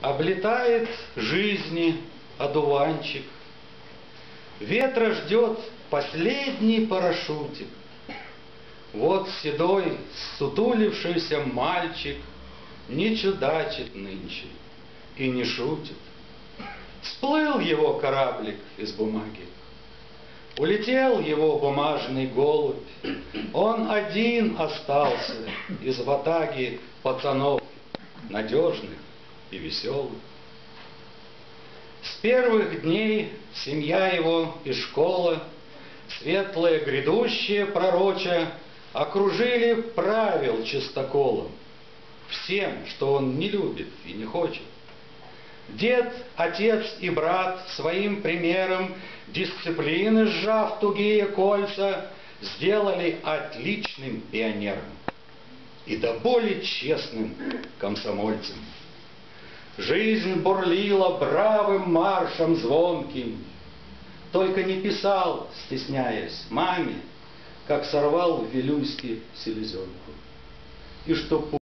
Облетает жизни одуванчик, Ветра ждет последний парашютик. Вот седой, сутулившийся мальчик Не чудачит нынче и не шутит. Сплыл его кораблик из бумаги, Улетел его бумажный голубь, Он один остался из ватаги пацанов, Надежных и веселых. С первых дней семья его и школа, Светлое грядущее пророча, Окружили правил чистоколом, Всем, что он не любит и не хочет. Дед, отец и брат своим примером, Дисциплины сжав тугие кольца, Сделали отличным пионером И до боли честным комсомольцем. Жизнь бурлила бравым маршем звонким, Только не писал, стесняясь, маме, Как сорвал в Вилюйске селезенку. И что